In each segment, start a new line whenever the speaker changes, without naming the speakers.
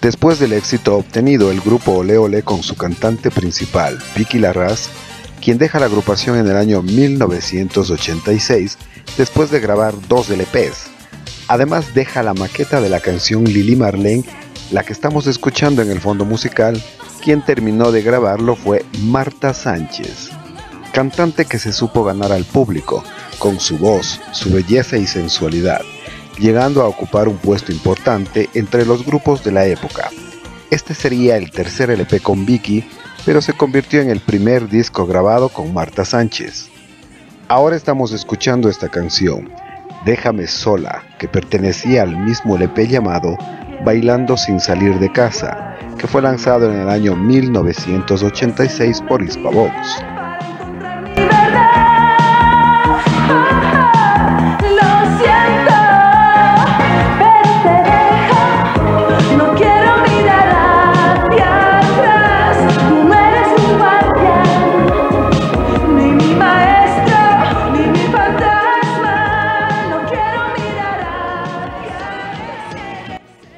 Después del éxito obtenido, el grupo Ole Ole con su cantante principal, Vicky Larraz, quien deja la agrupación en el año 1986 después de grabar dos LPs. Además deja la maqueta de la canción Lili Marlene, la que estamos escuchando en el fondo musical, quien terminó de grabarlo fue Marta Sánchez, cantante que se supo ganar al público con su voz, su belleza y sensualidad, llegando a ocupar un puesto importante entre los grupos de la época. Este sería el tercer LP con Vicky pero se convirtió en el primer disco grabado con Marta Sánchez. Ahora estamos escuchando esta canción, Déjame sola, que pertenecía al mismo LP llamado Bailando sin salir de casa, que fue lanzado en el año 1986 por Hispavox.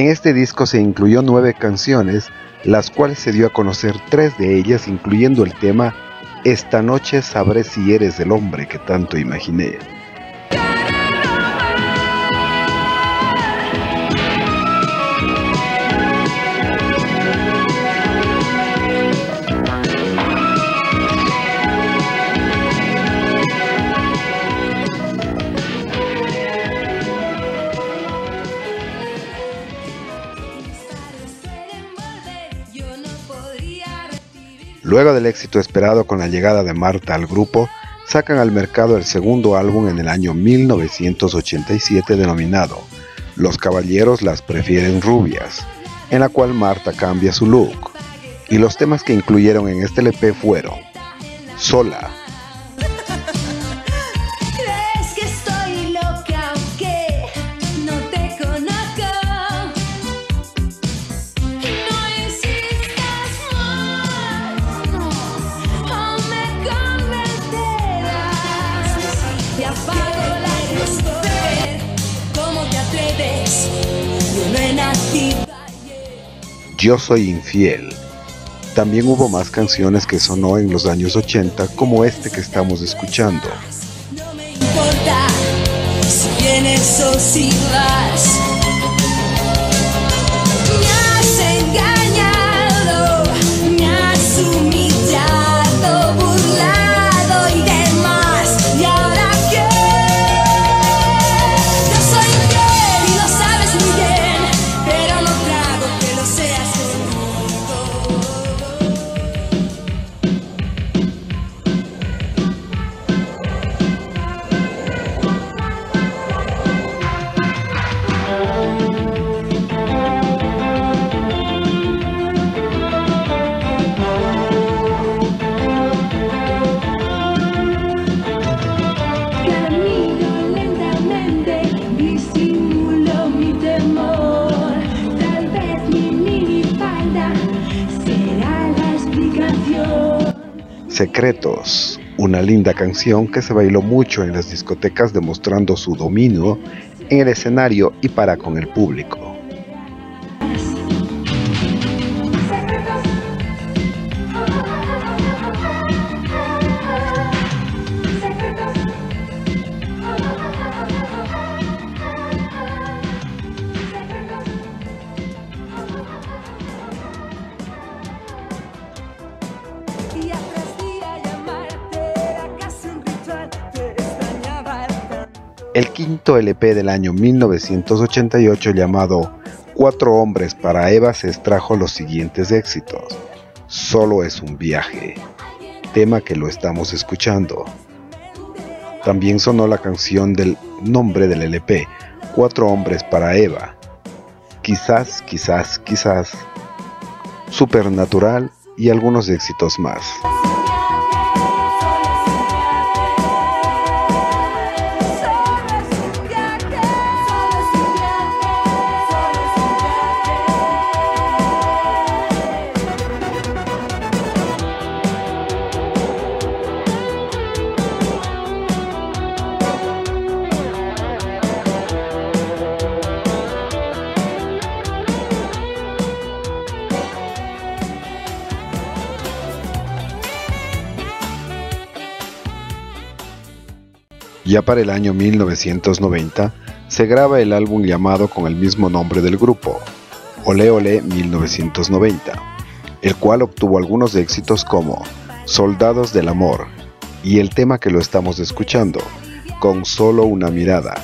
En este disco se incluyó nueve canciones, las cuales se dio a conocer tres de ellas, incluyendo el tema Esta noche sabré si eres el hombre que tanto imaginé. Luego del éxito esperado con la llegada de Marta al grupo, sacan al mercado el segundo álbum en el año 1987 denominado Los Caballeros las prefieren rubias, en la cual Marta cambia su look. Y los temas que incluyeron en este LP fueron Sola, Yo soy infiel. También hubo más canciones que sonó en los años 80 como este que estamos escuchando. No me importa si vienes o si vas. Secretos, una linda canción que se bailó mucho en las discotecas demostrando su dominio en el escenario y para con el público. El quinto LP del año 1988 llamado Cuatro hombres para Eva se extrajo los siguientes éxitos. Solo es un viaje, tema que lo estamos escuchando. También sonó la canción del nombre del LP, Cuatro hombres para Eva. Quizás, quizás, quizás. Supernatural y algunos éxitos más. Ya para el año 1990 se graba el álbum llamado con el mismo nombre del grupo, Ole Ole 1990, el cual obtuvo algunos éxitos como Soldados del Amor y el tema que lo estamos escuchando, Con solo una mirada,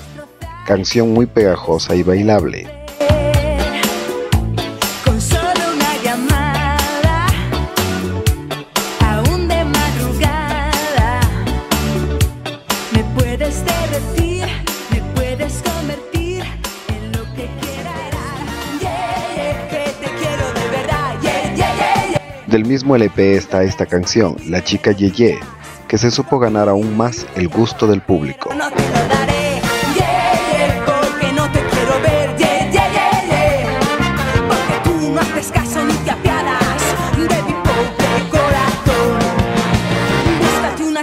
canción muy pegajosa y bailable mismo LP está esta canción, La chica Yeye, que se supo ganar aún más el gusto del público.
No te lo daré,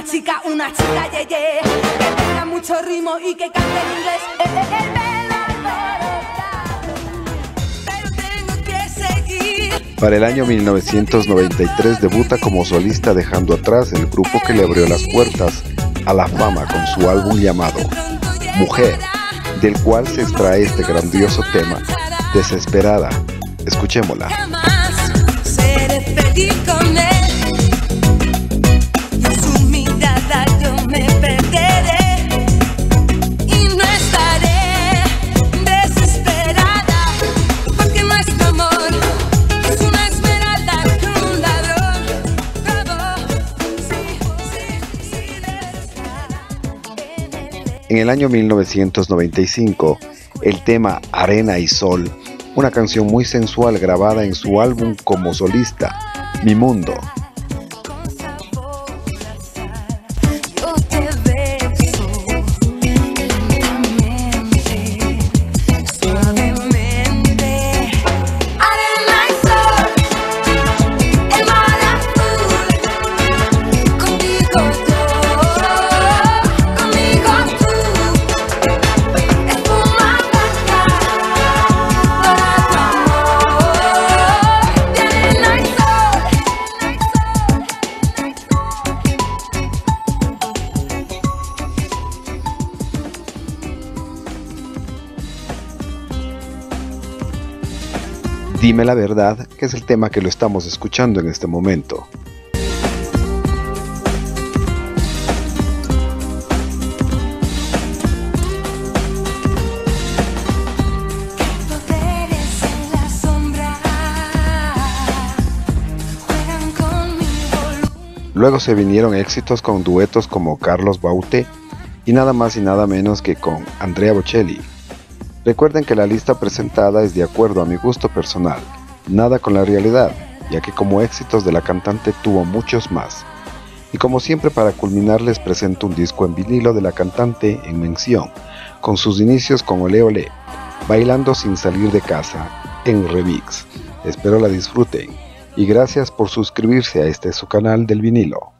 chica, una chica, ye, ye, que tenga mucho ritmo y que cante en inglés. Eh, eh, eh,
Para el año 1993 debuta como solista dejando atrás el grupo que le abrió las puertas a la fama con su álbum llamado Mujer, del cual se extrae este grandioso tema, Desesperada. Escuchémosla. En el año 1995, el tema Arena y Sol, una canción muy sensual grabada en su álbum como solista, Mi Mundo, Dime la verdad, que es el tema que lo estamos escuchando en este momento. Luego se vinieron éxitos con duetos como Carlos Baute y nada más y nada menos que con Andrea Bocelli, Recuerden que la lista presentada es de acuerdo a mi gusto personal, nada con la realidad, ya que como éxitos de la cantante tuvo muchos más. Y como siempre para culminar les presento un disco en vinilo de la cantante en mención, con sus inicios con Ole Ole, bailando sin salir de casa, en remix. Espero la disfruten y gracias por suscribirse a este su canal del vinilo.